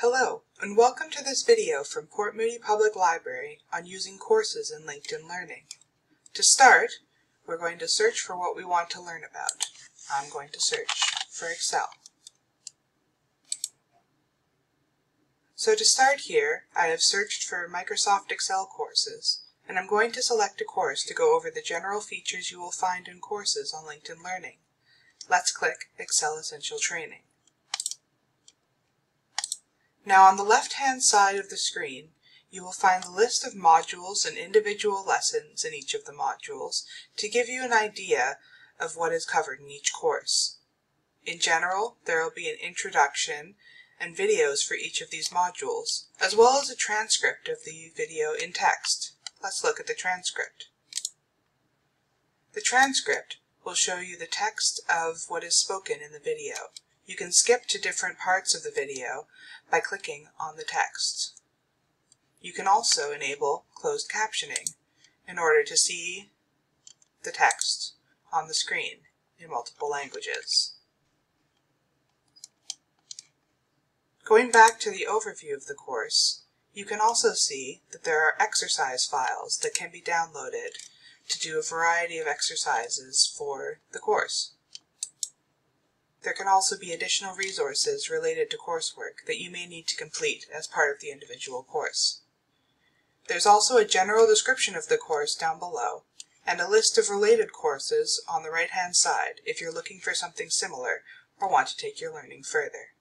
Hello, and welcome to this video from Port Moody Public Library on using courses in LinkedIn Learning. To start, we're going to search for what we want to learn about. I'm going to search for Excel. So to start here, I have searched for Microsoft Excel courses, and I'm going to select a course to go over the general features you will find in courses on LinkedIn Learning. Let's click Excel Essential Training. Now on the left-hand side of the screen, you will find the list of modules and individual lessons in each of the modules to give you an idea of what is covered in each course. In general, there will be an introduction and videos for each of these modules, as well as a transcript of the video in text. Let's look at the transcript. The transcript will show you the text of what is spoken in the video. You can skip to different parts of the video by clicking on the text. You can also enable closed captioning in order to see the text on the screen in multiple languages. Going back to the overview of the course, you can also see that there are exercise files that can be downloaded to do a variety of exercises for the course. There can also be additional resources related to coursework that you may need to complete as part of the individual course. There's also a general description of the course down below, and a list of related courses on the right-hand side if you're looking for something similar or want to take your learning further.